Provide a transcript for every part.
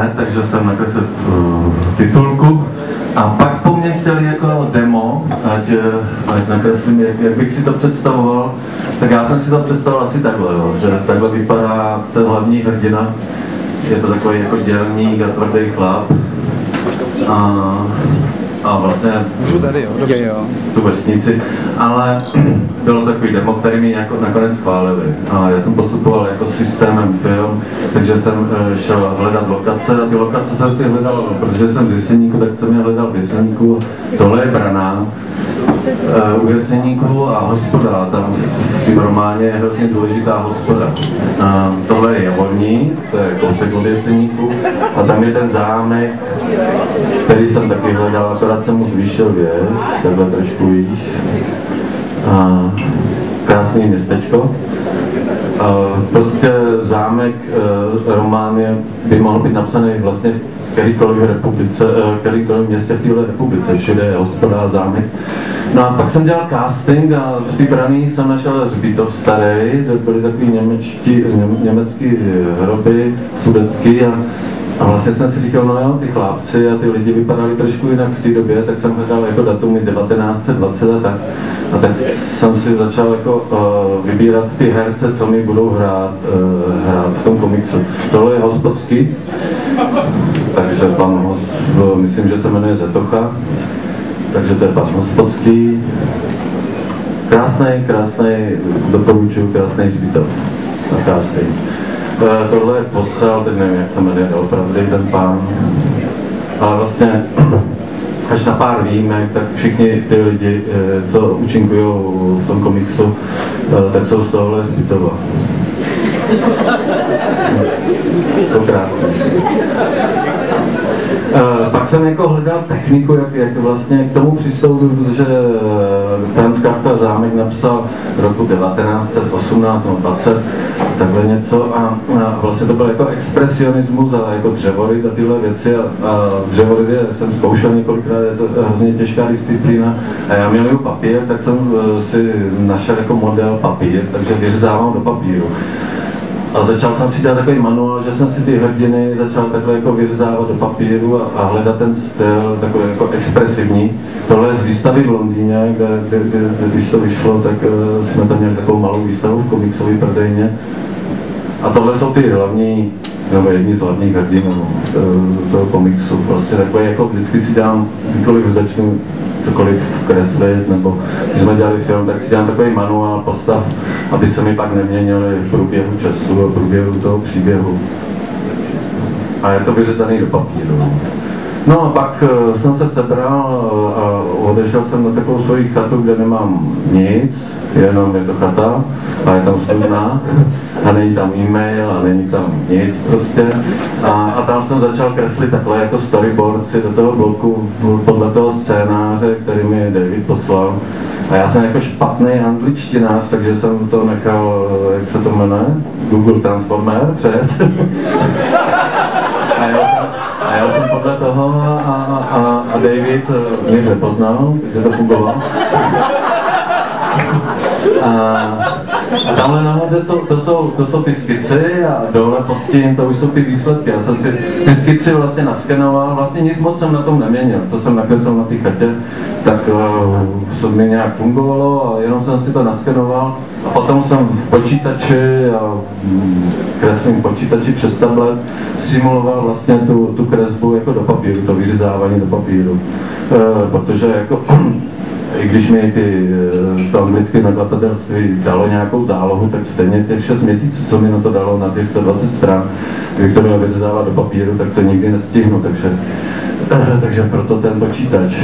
hned, takže jsem nakreslil uh, titulku. A pak po mně chtěli jako demo, ať, eh, ať nakreslím, jak, jak bych si to představoval. Tak já jsem si to představoval asi takhle, jo, že takhle vypadá ten hlavní hrdina. Je to takový jako dělník a tvrdý chlap. A a vlastně Můžu tady, jo? Dobře. Jo, jo. tu vesnici, ale bylo takový demo, který mi jako nakonec schválili. A já jsem postupoval jako systémem film, takže jsem eh, šel hledat lokace a ty lokace jsem si hledal, protože jsem z Jeseníku, tak jsem je hledal v Jeseníku. Tohle je Braná, uh, u Jeseníku a hospoda, tam v tom románě je hrozně důležitá hospoda. Uh, tohle je Javorní, to je kousek od Jeseníku a tam je ten zámek, který jsem taky hledal, akorát jsem mu zvýšil věž, takhle trošku víš. Krásný městečko. Prostě zámek, uh, román je, by mohl být napsaný vlastně v kterýkoliv republice, uh, kterýkoliv městě v této republice, všude je hospoda zámek. No a pak jsem dělal casting a v té braní jsem našel hřbitov starý, to byly takový němečtí, ně, německý hroby, sudecký a a vlastně jsem si říkal, no jo, ty chlapci a ty lidi vypadali trošku jinak v té době, tak jsem hledal jako datumy 1920 a tak. A tak jsem si začal jako uh, vybírat ty herce, co mi budou hrát, uh, hrát v tom komiksu. Tohle je hospodský, takže pan, myslím, že se jmenuje Zetocha, takže to je pan hospodský. Krásný, krásný, doporučuju, krásný casting. Eh, tohle je posel, teď nevím, jak se jmenuje opravdu ten pán. Ale vlastně až na pár výjimek, tak všichni ty lidi, eh, co účinkují v tom komiksu, eh, tak jsou z tohohle hřbitova. To krásné. Uh, pak jsem jako hledal techniku, jak, jak vlastně k tomu přistoupil, protože Franz Kafka zámek napsal roku 1918 nebo 20, takhle něco a, a vlastně to byl jako expresionismus a jako dřevory a tyhle věci a, a dřevory jsem zkoušel několikrát, je to hrozně těžká disciplína a já miluju papír, tak jsem si našel jako model papír, takže vyřezávám do papíru. A začal jsem si dělat takový manuál, že jsem si ty hrdiny začal takhle jako vyřezávat do papíru a, a hledat ten styl takový jako expresivní. Tohle je z výstavy v Londýně, kde, kde, kde, kde když to vyšlo, tak uh, jsme tam měli takovou malou výstavu v komiksové prodejně. A tohle jsou ty hlavní, nebo jedni z hlavních hrdinů eh, toho komiksu. Prostě takové jako vždycky si dám, kdykoliv začnu cokoliv kreslit, nebo když jsme dělali film, tak si dělám takový manuál postav, aby se mi pak neměnily v průběhu času a v průběhu toho příběhu. A je to vyřezaný do papíru. No a pak uh, jsem se sebral uh, a odešel jsem na takovou svoji chatu, kde nemám nic, jenom je to chata a je tam studna a není tam e-mail a není tam nic prostě. A, a tam jsem začal kreslit takhle jako storyboard do toho bloku podle toho scénáře, který mi David poslal. A já jsem jako špatný angličtinář, takže jsem to nechal, jak se to jmenuje, Google Transformer před. a já jsem, a já jsem podle toho a, a, a David mě nepoznal, takže to fungovalo. A tamhle nahoře jsou, to, jsou, to jsou ty skici a dole pod tím to už jsou ty výsledky. Já jsem si ty skici vlastně naskenoval, vlastně nic moc jsem na tom neměnil. Co jsem nakreslil na té chatě, tak uh, to mi nějak fungovalo a jenom jsem si to naskenoval. A potom jsem v počítači a mm, kreslím počítači přes tablet simuloval vlastně tu, tu kresbu jako do papíru, to vyřezávání do papíru. Uh, protože jako i když mi ty, eh, to anglické nakladatelství dalo nějakou zálohu, tak stejně těch 6 měsíců, co mi na to dalo, na těch 120 stran, kdybych to měl vyřezávat do papíru, tak to nikdy nestihnu, takže, eh, takže proto ten počítač.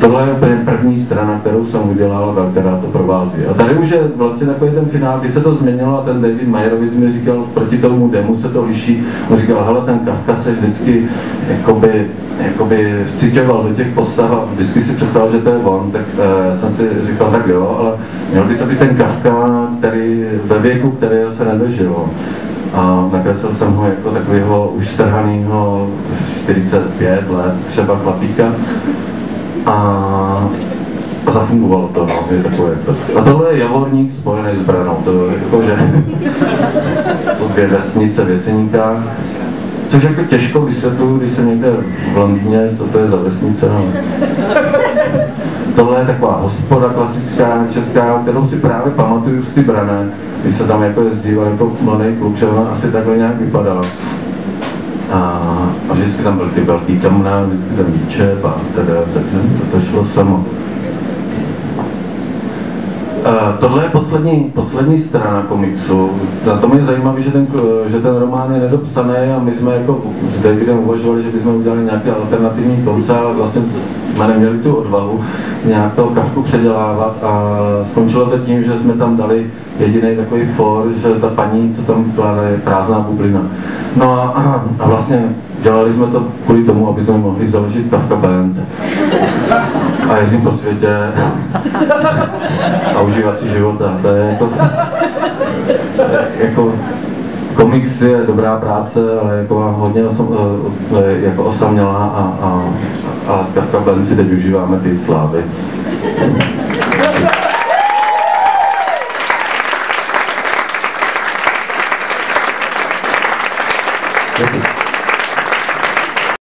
Tohle je úplně první strana, kterou jsem udělal a která to provází. A tady už je vlastně takový ten finál, kdy se to změnilo a ten David Mayerovic mi říkal, proti tomu demu se to liší, on říkal, hele, ten Kafka se vždycky jakoby jakoby vcítěval do těch postav a vždycky si představil, že to je on, tak uh, jsem si říkal, tak jo, ale měl by to být ten Kafka, který ve věku, kterého se nedožil. A nakreslil jsem ho jako takového už strhanýho 45 let, třeba chlapíka. A, a zafungovalo to, no, je takové. A tohle je Javorník spojený s Branou, to je jako, že jsou dvě vesnice v Jeseníkách, což jako těžko vysvětluju, když jsem někde v Londýně, co to je za vesnice, no. Tohle je taková hospoda klasická česká, kterou si právě pamatuju z ty brané, když se tam jako jezdíval jako mladý kluk, že ona asi takhle nějak vypadala. A, a vždycky tam byly ty velký kamna, vždycky tam výčep a teda, takže to, to šlo samo. Uh, tohle je poslední, poslední strana komiksu. Na tom je zajímavé, že ten, že ten román je nedopsaný a my jsme jako s Davidem uvažovali, že bychom udělali nějaký alternativní konce, ale vlastně jsme neměli tu odvahu nějak toho kavku předělávat a skončilo to tím, že jsme tam dali jediný takový for, že ta paní, co tam vykládá, je prázdná bublina. No a, a vlastně dělali jsme to kvůli tomu, aby jsme mohli založit Kafka Band a jezdím po světě a užívat si života. To je jako, jako komiks je dobrá práce, ale jako hodně osam, jako osamělá a, a, a s Kafka Band si teď užíváme ty slávy. Thank you.